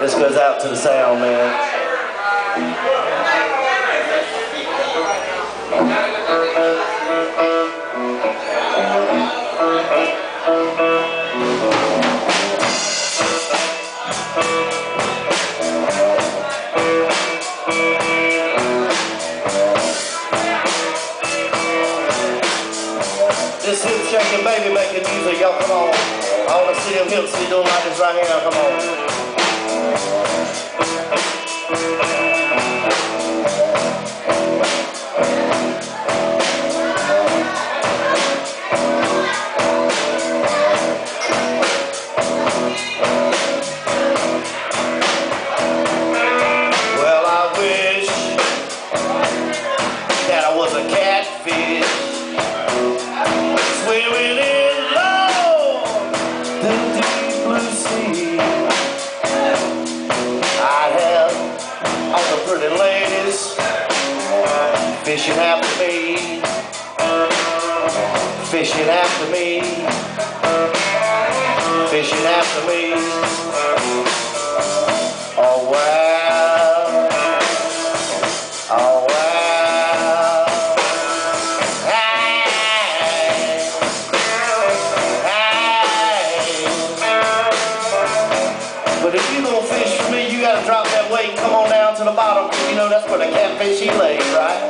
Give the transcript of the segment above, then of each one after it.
This goes out to the sound man. This hip shaking baby making music, y'all come on. I wanna see them hips, see doing like this right here, come on. Fishing after me, fishing after me, fishing after me. Oh well, oh well. Hey, hey. But if you gonna fish for me, you gotta drop that weight. Come on down to the bottom. You know that's where the catfish he lays, right?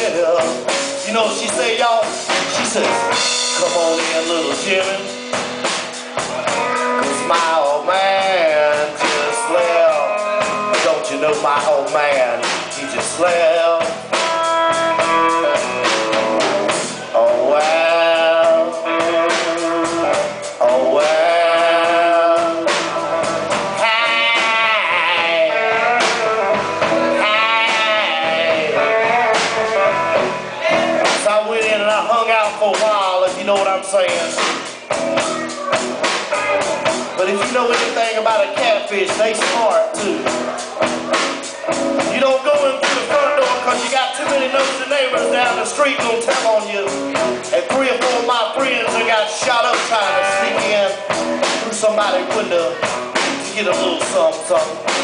Step. You know she say, y'all? She says, come on in, little Jimmy. Cause my old man just left. Don't you know my old man, he just left. For a while, if you know what I'm saying. But if you know anything about a catfish, they smart too. You don't go in through the front door because you got too many nosy neighbors down the street gonna tell on you. And three or four of my friends that got shot up trying to sneak in through somebody's window to get a little something, something.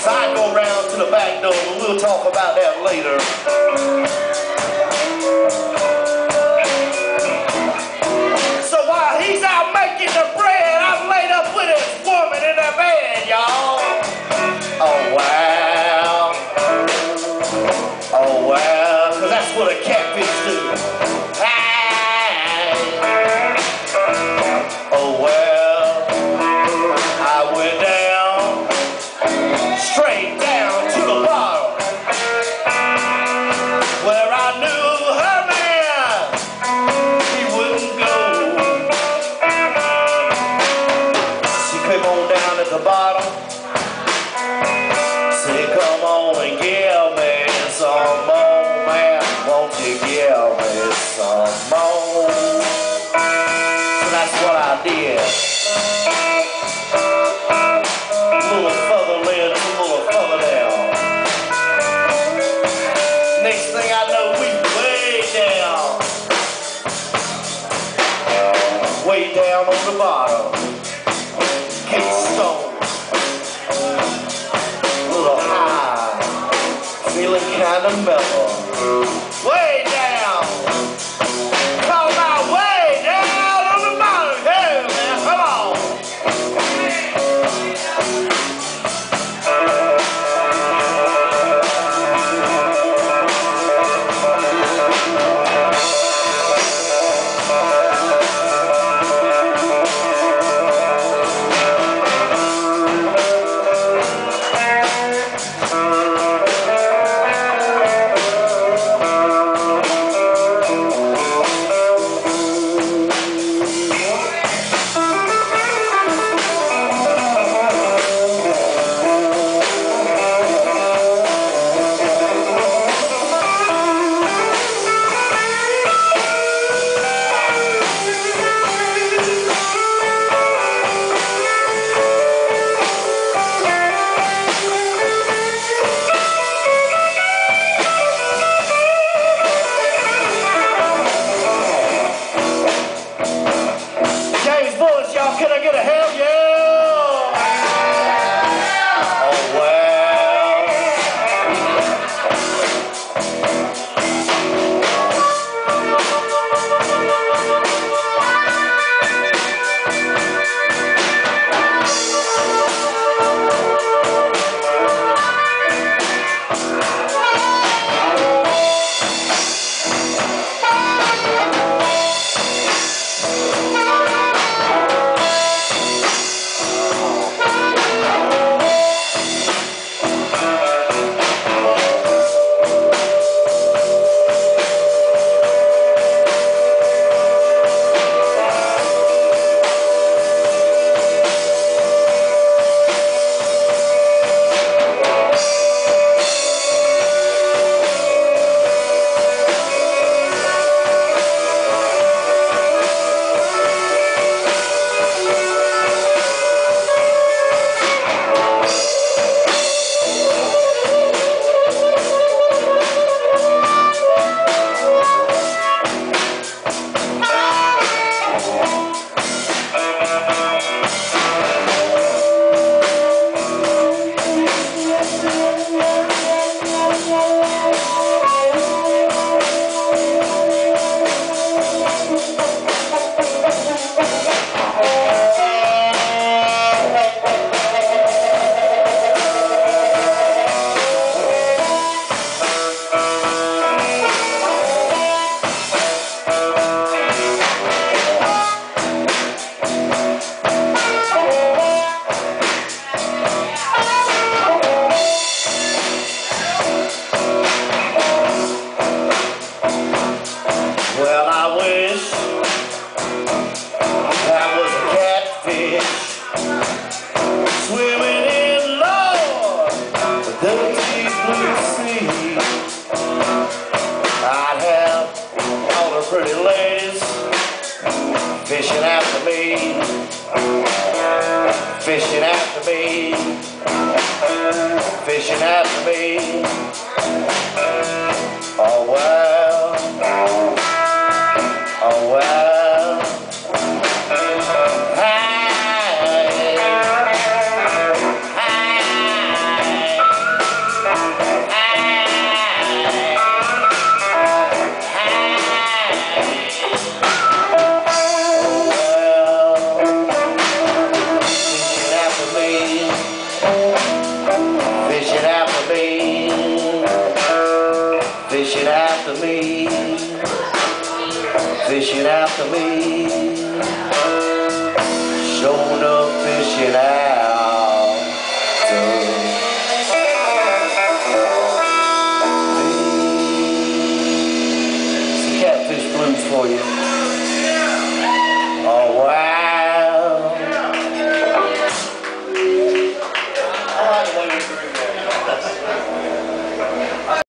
So I go around to the back door, but we'll talk about that later. Kind after me, fishing after me, fishing after me. me, fishing after me, fishing after me.